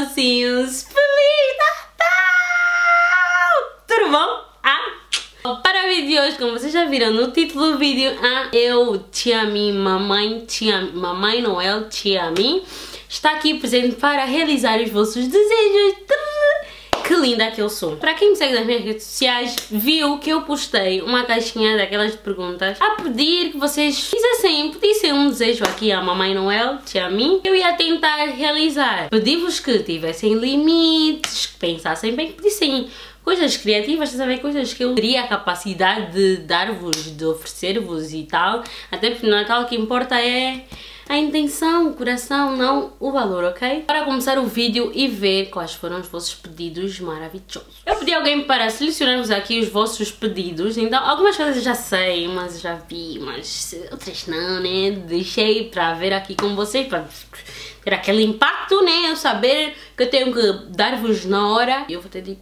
mocinhos! Feliz Natal! Tudo bom? Ah? Para o vídeo de hoje, como vocês já viram no título do vídeo, ah, eu, tia Mi, mamãe, tia, mamãe Noel, tia Mi, está aqui presente para realizar os vossos desejos linda que eu sou. Para quem me segue nas minhas redes sociais, viu que eu postei uma caixinha daquelas perguntas a pedir que vocês fizessem, pedissem um desejo aqui à Mamãe Noel, tia mim, eu ia tentar realizar. Pedi-vos que tivessem limites, que pensassem bem, que pedissem coisas criativas, estás? Coisas que eu teria a capacidade de dar-vos, de oferecer-vos e tal. Até porque no Natal o que importa é a intenção, o coração, não o valor, ok? Para começar o vídeo e ver quais foram os vossos pedidos maravilhosos. Eu pedi alguém para selecionarmos aqui os vossos pedidos, então algumas coisas já sei, mas já vi, mas outras não, né? Deixei para ver aqui com vocês, para ter aquele impacto, né? Eu saber que eu tenho que dar-vos na hora. Eu vou ter de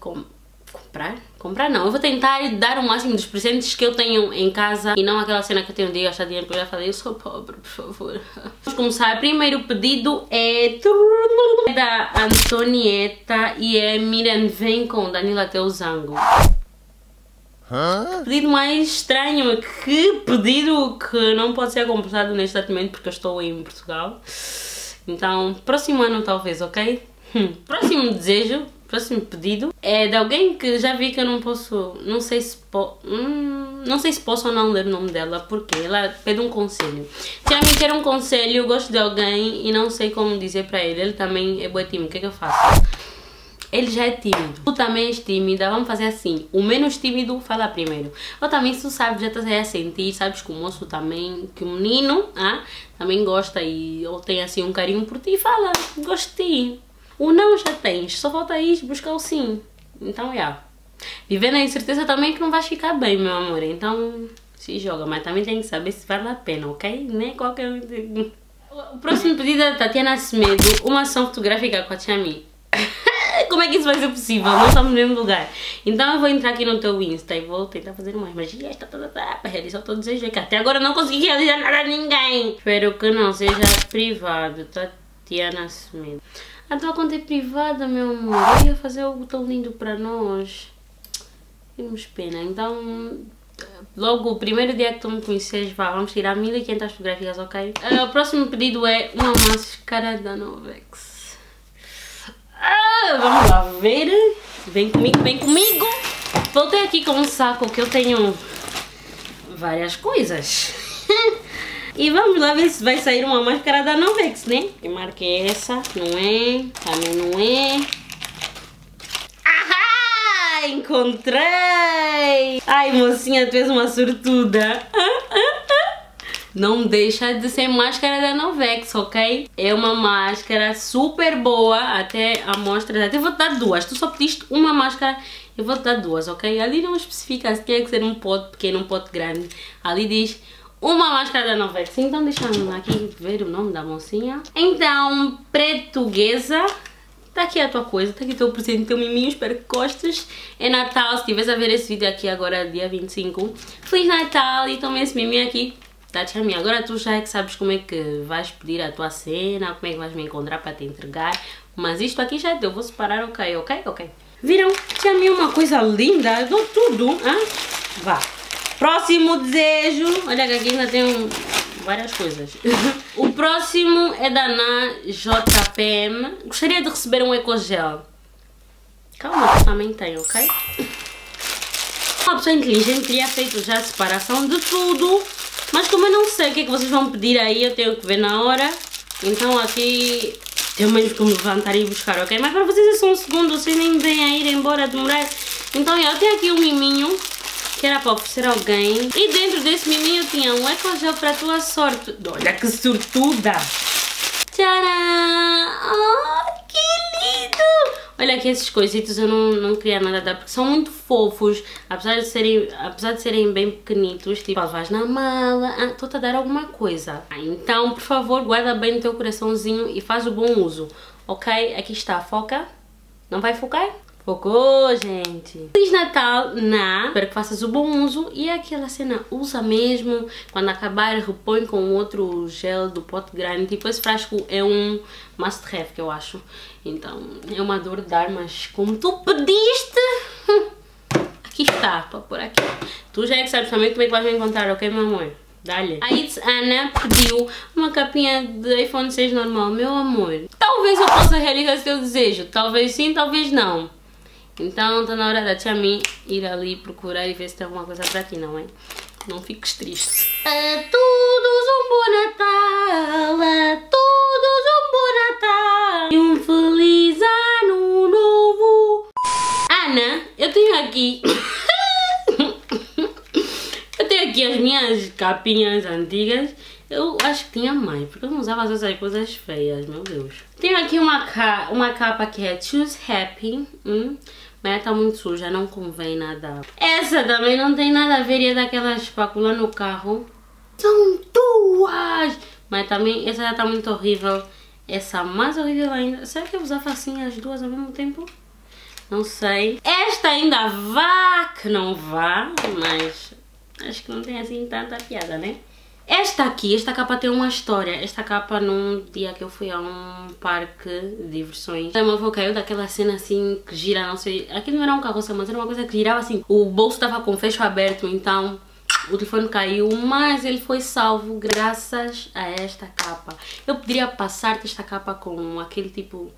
comprar? Comprar não, eu vou tentar dar o máximo dos presentes que eu tenho em casa e não aquela cena que eu tenho de gastar dinheiro porque eu já falei, eu sou pobre, por favor. Vamos começar, primeiro pedido é da Antonieta e é Miriam vem com Danila Teuzango. Hã? Pedido mais estranho, que pedido que não pode ser completado neste momento porque eu estou em Portugal. Então, próximo ano talvez, ok? Hum. Próximo desejo próximo pedido é de alguém que já vi que eu não posso, não sei se po, hum, não sei se posso ou não ler o nome dela, porque ela pede um conselho. Se a mim quer um conselho, eu gosto de alguém e não sei como dizer para ele, ele também é boi tímido, o que é que eu faço? Ele já é tímido, tu também és tímida, vamos fazer assim, o menos tímido fala primeiro. Ou também se tu sabes, já estás a sentir, sabes que o moço também, que o menino, ah, também gosta e ou tem assim um carinho por ti, fala, ti. O não já tens, só falta ir buscar o sim. Então, já. Yeah. Viver na incerteza também que não vais ficar bem, meu amor. Então, se joga. Mas também tem que saber se vale a pena, ok? Nem qualquer... O próximo pedido é da Tatiana Semedo, uma ação fotográfica com a Chami. Como é que isso vai ser possível? Não estamos no mesmo lugar. Então eu vou entrar aqui no teu Insta e vou tentar fazer umas magias tá, tá, tá, tá, para realizar o teu desejo. Que até agora não consegui realizar nada a ninguém. Espero que não seja privado. Tatiana Semedo. A tua conta é privada, meu amor. Eu ia fazer algo tão lindo para nós. Temos pena. Então, logo o primeiro dia que tu me conheces, vá, vamos tirar 1500 fotografias, ok? Uh, o próximo pedido é uma máscara da Novex. Ah, vamos lá ver. Vem comigo, vem comigo. Voltei aqui com um saco que eu tenho várias coisas. E vamos lá ver se vai sair uma máscara da Novex, né? Que marca é essa? Não é? Também não é. Ahá! Encontrei! Ai, mocinha, tu és uma sortuda. Não deixa de ser máscara da Novex, ok? É uma máscara super boa, até amostras, até vou te dar duas. Tu só pediste uma máscara, eu vou te dar duas, ok? Ali não especifica se tem que ser um pote pequeno, um pote grande. Ali diz uma máscara da Novex. Então deixa eu aqui ver o nome da mocinha. Então, portuguesa. Tá aqui a tua coisa, tá aqui teu presente, teu miminho, espero que gostes. É Natal, se estiveres a ver esse vídeo aqui agora, dia 25. Feliz Natal e toma esse miminho aqui. Tá, tia agora tu já é que sabes como é que vais pedir a tua cena, como é que vais me encontrar para te entregar. Mas isto aqui já é teu, vou separar, ok, ok, ok. Viram? Tia minha, uma coisa linda, eu dou tudo, hein? Vá. Próximo desejo. Olha que aqui ainda tem várias coisas. o próximo é da Na JPM. Gostaria de receber um ecogel. Calma, que também tem, ok? Uma pessoa inteligente teria feito já a separação de tudo. Mas como eu não sei o que é que vocês vão pedir aí, eu tenho que ver na hora. Então aqui tenho mesmo que me levantar e buscar, ok? Mas para vocês é só um segundo, vocês nem vêm a ir embora, demorar. Então eu tenho aqui um miminho que era para oferecer alguém. E dentro desse miminho tinha um ecogel para a tua sorte. Olha que sortuda! Tcharam! Oh, que lindo! Olha que esses coisitos eu não, não queria nada dar porque são muito fofos, apesar de serem, apesar de serem bem pequenitos, tipo, vais na mala, ah, estou-te a dar alguma coisa. Ah, então, por favor, guarda bem no teu coraçãozinho e faz o bom uso, ok? Aqui está, foca. Não vai focar? Cocô, gente. Feliz Natal, na. Espero que faças o bom uso. E aquela cena, usa mesmo. Quando acabar, repõe com outro gel do pote grande. Tipo, esse frasco é um must have, que eu acho. Então, é uma dor de dar, mas como tu pediste... Aqui está, estou por aqui. Tu já é que sabes também como é que vais me encontrar, ok, meu amor? Dá-lhe. A It's pediu uma capinha de iPhone 6 normal. Meu amor, talvez eu possa realizar teu desejo. Talvez sim, talvez não. Então está na hora da tia mim ir ali procurar e ver se tem alguma coisa para ti, não é? Não fiques triste. A todos um bom Natal, a todos um bom Natal e um feliz ano novo. Ana, eu tenho aqui... eu tenho aqui as minhas capinhas antigas. Eu acho que tinha mais, porque eu não usava essas coisas feias, meu Deus. Tenho aqui uma, ca uma capa que é Choose Happy. Hum? Mas tá muito suja, não convém nada. Essa também não tem nada a ver, é daquela espátula no carro. São duas! Mas também, essa já tá muito horrível. Essa mais horrível ainda. Será que eu usava assim as duas ao mesmo tempo? Não sei. Esta ainda vá que não vá, mas acho que não tem assim tanta piada, né? Esta aqui, esta capa tem uma história. Esta capa, num dia que eu fui a um parque de diversões, o telemóvel caiu daquela cena assim que gira, não sei. Aqui não era um carroça, mas era uma coisa que girava assim. O bolso estava com o fecho aberto, então o telefone caiu, mas ele foi salvo graças a esta capa. Eu poderia passar esta capa com aquele tipo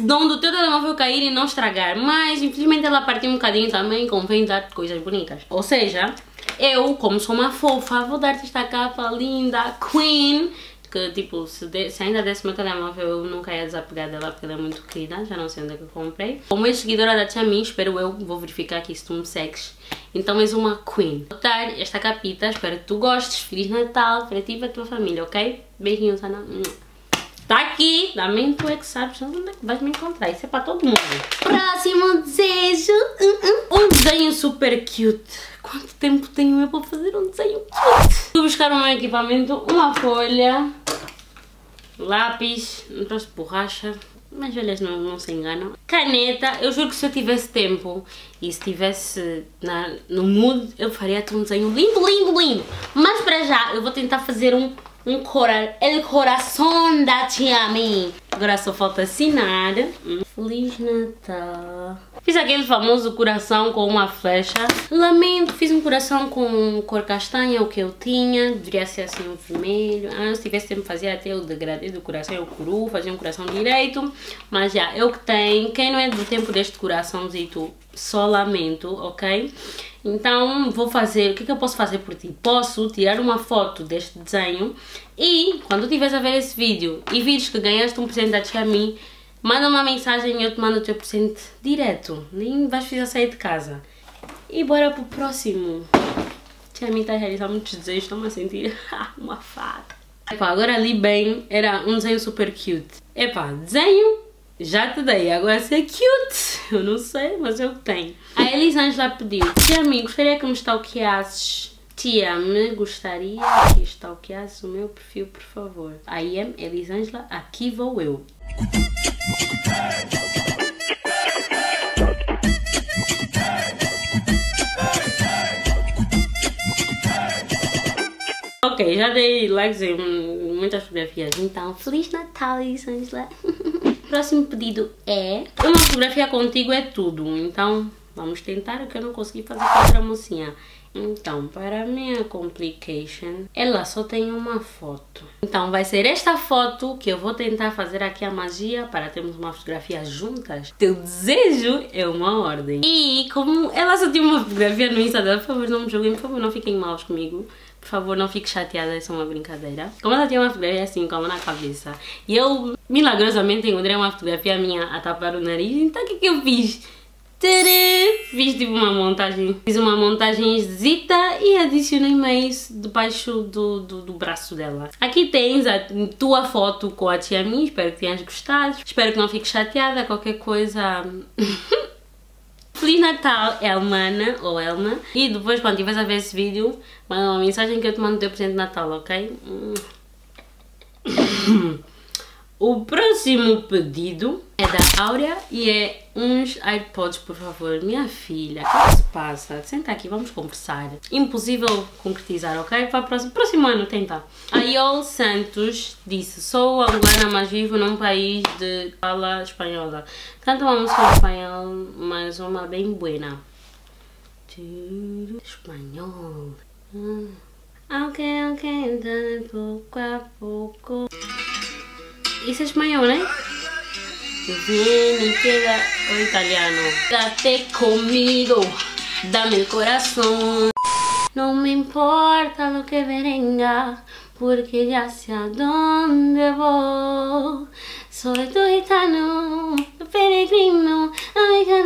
dom do teu telemóvel cair e não estragar, mas infelizmente ela partiu um bocadinho também, convém dar coisas bonitas. Ou seja, eu, como sou uma fofa, vou dar-te esta capa linda, Queen, que tipo, se, de, se ainda desse meu telemóvel eu nunca ia desapegar dela porque ela é muito querida, já não sei onde é que eu comprei. Como és seguidora da Tia Min, espero eu, vou verificar aqui se tu me segues. Então és uma Queen. Vou dar esta capita, espero que tu gostes, Feliz Natal para ti e para a tua família, ok? Beijinhos, Ana. Tá aqui, também tu é que sabes onde é que vais me encontrar, isso é para todo mundo. Próximo desejo, um desenho super cute. Quanto tempo tenho eu para fazer um desenho cute? Fui buscar o meu equipamento, uma folha, lápis, não trouxe borracha, mas velhas não, não se enganam. Caneta, eu juro que se eu tivesse tempo e se tivesse na, no mood, eu faria-te um desenho lindo, lindo, lindo. Mas para já, eu vou tentar fazer um um coral, el coração da tia Mi. Agora só falta assinar. Feliz Natal. Fiz aquele famoso coração com uma flecha. Lamento, fiz um coração com cor castanha, o que eu tinha. Deveria ser assim um vermelho. Ah, se tivesse tempo fazia até o degradê do coração, o curu, fazia um coração direito. Mas já, eu que tenho. Quem não é do tempo deste coraçãozito, só lamento, ok? Então vou fazer, o que, que eu posso fazer por ti? Posso tirar uma foto deste desenho e quando estiveres a ver esse vídeo e vires que ganhaste um presente da Tia mim, manda uma mensagem e eu te mando o teu presente direto, nem vais precisar sair de casa. E bora pro próximo. Tia mim está a realizar muitos desejos, estou-me a sentir uma fada. Epá, agora ali bem, era um desenho super cute. Epá, desenho já te dei, agora se é cute. Eu não sei, mas eu tenho. A Elisângela pediu: Tia mim, gostaria que me stalkeasses. Tia, me gostaria que stalkeasses o meu perfil, por favor. I am Elisângela, aqui vou eu. Ok, já dei likes em muitas fotografias. Então, Feliz Natal, Elisângela. Próximo pedido é... Uma fotografia contigo é tudo, então vamos tentar, que eu não consegui fazer com outra mocinha. Então, para a minha complication, ela só tem uma foto. Então, vai ser esta foto que eu vou tentar fazer aqui a magia para termos uma fotografia juntas. Teu desejo é uma ordem. E como ela só tem uma fotografia no Instagram, por favor, não me julguem, por favor, não fiquem maus comigo. Por favor, não fique chateada, é uma brincadeira. Como ela tinha uma fotografia assim, como na cabeça, e eu milagrosamente encontrei uma fotografia minha a tapar o nariz, então o que, que eu fiz? Fiz tipo uma montagem, fiz uma montagem zita e adicionei mais debaixo do, do, do, braço dela. Aqui tens a tua foto com a tia minha, espero que tenhas gostado. Espero que não fique chateada, qualquer coisa... Feliz Natal, Elmana ou Elma. E depois, quando estiveres a ver esse vídeo, manda uma mensagem que eu te mando o teu presente de Natal, ok? O próximo pedido é da Áurea e é uns AirPods, por favor. Minha filha, o que se passa? Senta aqui, vamos conversar. Impossível concretizar, ok? Para o próximo, próximo ano, tenta. A Iol Santos disse: Sou angolana, mas vivo num país de fala espanhola. Canto uma música em espanhol, mas uma bem buena. Espanhol. Aunque, aunque, pouco a pouco. Isso é espanhol, né? Vieni, queda o italiano. Quédate conmigo, dame el corazón. No me importa lo que venga, porque ya sé a dónde voy. Soy tu gitano, tu peregrino, amiga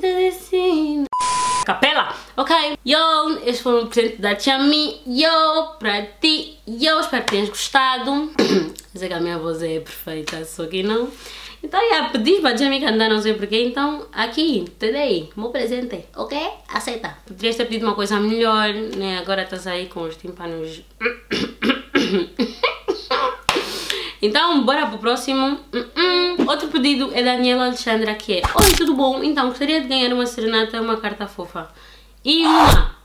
de destino. Capela, ok? Yo, este foi um presente da Tia Mi. Yo, para ti. Yo, espero que tenhas gostado. Sei que a minha voz é perfeita, só que não. Então, já pedi para a Jamie cantar, não sei porquê. Então, aqui, te dei, meu presente, ok? Aceita. Poderias ter pedido uma coisa melhor, né? Agora estás aí com os tímpanos. Então, bora pro próximo. Outro pedido é da Daniela Alexandra, que é Oi, tudo bom? Então, gostaria de ganhar uma serenata, uma carta fofa. E uma!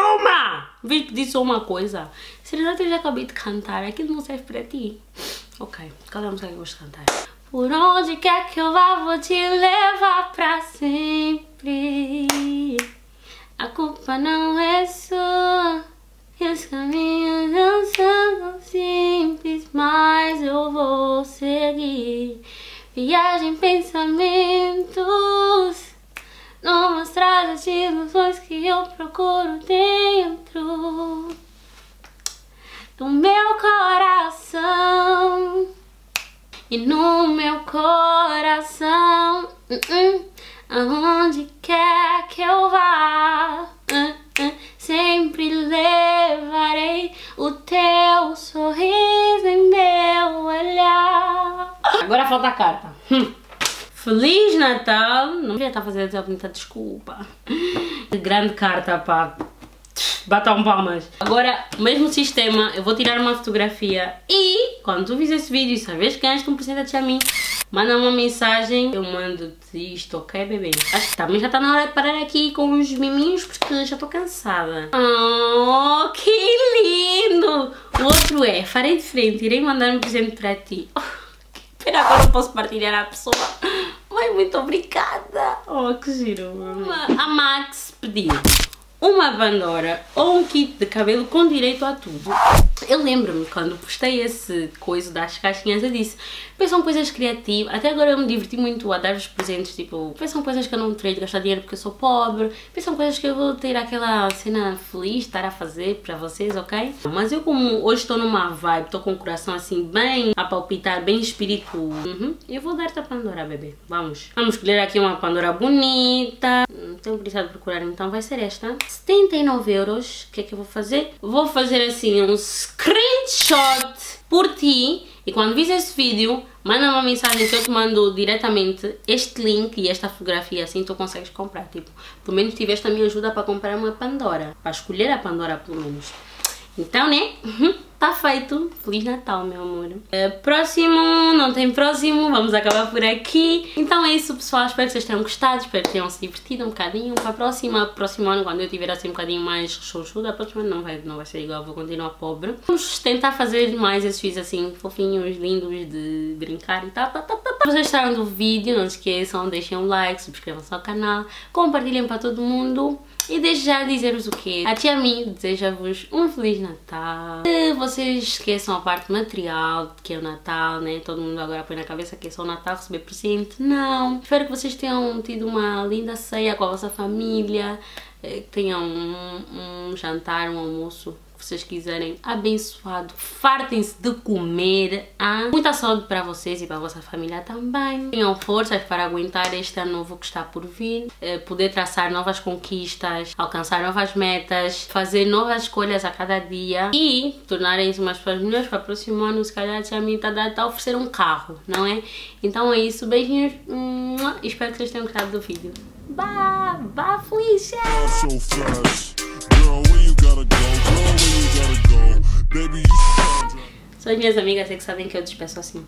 Uma! Vim pedir só uma coisa. Serenata eu já acabei de cantar, aquilo não serve para ti. Ok, qual é a música que eu gosto de cantar? Por onde quer que eu vá, vou te levar pra sempre. A culpa não é sua. E os caminhos não são simples, mas eu vou seguir. Viagem, pensamentos, de ilusões que eu procuro dentro do meu coração. E no meu coração, uh -uh, aonde quer que eu vá, uh, sempre levarei o teu sorriso em meu olhar. Agora falta a carta. Hum. Feliz Natal! Não devia estar fazendo essa bonita desculpa. Grande carta, pá. Batam palmas. Agora, mesmo sistema, eu vou tirar uma fotografia e quando tu fizer esse vídeo e sabes que ganhaste um presente a mim, manda uma mensagem, eu mando-te isto, ok, bebê? Acho que também já está na hora de parar aqui com os miminhos porque já estou cansada. Oh, que lindo! O outro é, farei diferente, irei mandar um presente para ti. Oh, pena agora não posso partilhar a pessoa. Mãe, muito obrigada. Oh, que giro. A Max pediu uma bandora ou um kit de cabelo com direito a tudo. Eu lembro-me quando postei esse coisa das caixinhas, eu disse, pensam coisas criativas, até agora eu me diverti muito a dar-vos presentes, tipo, pensam coisas que eu não terei de gastar dinheiro porque eu sou pobre, pensam coisas que eu vou ter aquela cena feliz estar a fazer para vocês, ok? Mas eu como hoje estou numa vibe, estou com o coração assim bem a palpitar, bem espírito, uhum, eu vou dar-te a Pandora, bebê, vamos. Vamos escolher aqui uma Pandora bonita, tenho precisado procurar, então vai ser esta. 79 euros, o que é que eu vou fazer? Vou fazer assim um screenshot por ti e quando vis esse vídeo, manda uma mensagem que eu te mando diretamente este link e esta fotografia, assim tu consegues comprar. Tipo, pelo menos tiveste a minha ajuda para comprar uma Pandora, para escolher a Pandora pelo menos. Então, né? Tá feito. Feliz Natal, meu amor. Uh, próximo, não tem próximo, vamos acabar por aqui. Então é isso, pessoal. Espero que vocês tenham gostado, espero que tenham se divertido um bocadinho. Para a próxima, próximo ano, quando eu tiver assim um bocadinho mais rechonchuda, a próxima não vai, não vai ser igual, vou continuar pobre. Vamos tentar fazer mais esses vídeos assim, fofinhos, lindos, de brincar e tal. Tá, tá, tá. Se vocês gostaram do vídeo, não se esqueçam, deixem um like, subscrevam-se ao canal, compartilhem para todo mundo. E desde já dizer-vos o quê? A tia Mi deseja-vos um Feliz Natal. Vocês esqueçam a parte material, que é o Natal, né? Todo mundo agora põe na cabeça que é só o Natal receber presente. Não! Espero que vocês tenham tido uma linda ceia com a vossa família, eh, que tenham um, um jantar, um almoço vocês quiserem, abençoado. Fartem-se de comer. Ah? Muita saúde para vocês e para a vossa família também. Tenham forças para aguentar este ano novo que está por vir. Eh, poder traçar novas conquistas, alcançar novas metas, fazer novas escolhas a cada dia e tornarem-se umas pessoas melhores para o próximo ano. Se calhar a mim está a oferecer um carro, não é? Então é isso. Beijinhos. Espero que vocês tenham gostado do vídeo. Bye! Bye, Felicia! Só as minhas amigas é que sabem que eu despeço assim.